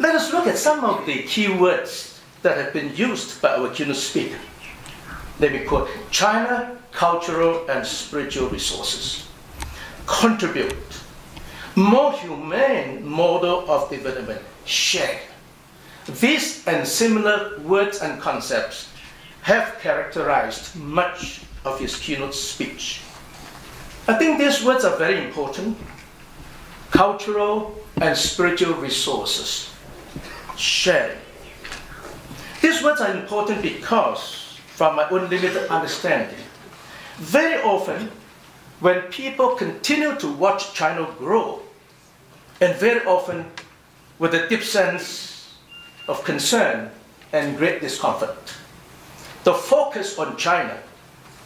Let us look at some of the key words that have been used by our keynote speaker. Let me quote China, cultural and spiritual resources. Contribute. More humane model of development. Share. These and similar words and concepts have characterized much of his keynote speech. I think these words are very important. Cultural and spiritual resources. Sharing. These words are important because, from my own limited understanding, very often when people continue to watch China grow, and very often with a deep sense of concern and great discomfort, the focus on China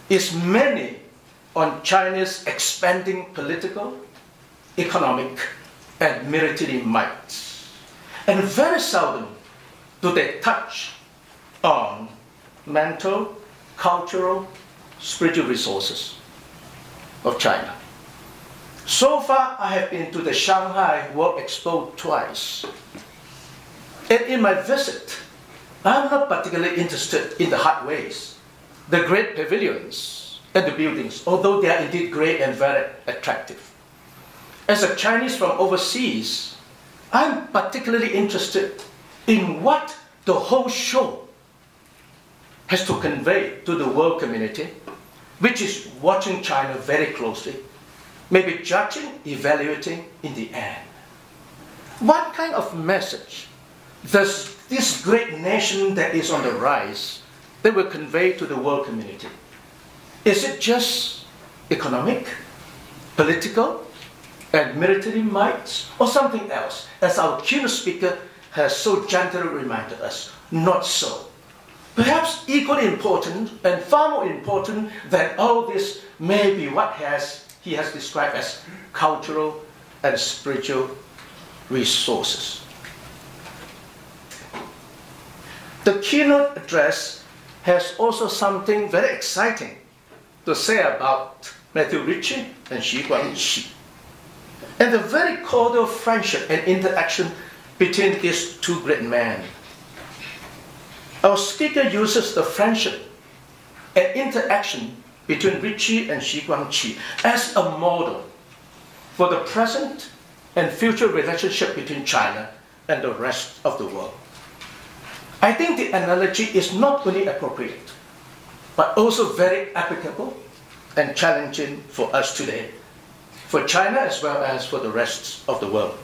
is mainly on China's expanding political, economic, and military might. And very seldom do they touch on mental, cultural, spiritual resources of China. So far, I have been to the Shanghai World Expo twice. And in my visit, I'm not particularly interested in the hard ways, the great pavilions and the buildings, although they are indeed great and very attractive. As a Chinese from overseas, I'm particularly interested in what the whole show has to convey to the world community, which is watching China very closely, maybe judging, evaluating in the end. What kind of message does this great nation that is on the rise that will convey to the world community? Is it just economic, political, and military might, or something else, as our keynote speaker has so gently reminded us? Not so. Perhaps equally important and far more important than all this may be what has, he has described as cultural and spiritual resources. The keynote address has also something very exciting to say about Matteo Ricci and Xu Guangqi, and the very cordial friendship and interaction between these two great men. Our speaker uses the friendship and interaction between Ricci and Xu Guangqi as a model for the present and future relationship between China and the rest of the world. I think the analogy is not only appropriate, but also very applicable and challenging for us today, for China as well as for the rest of the world.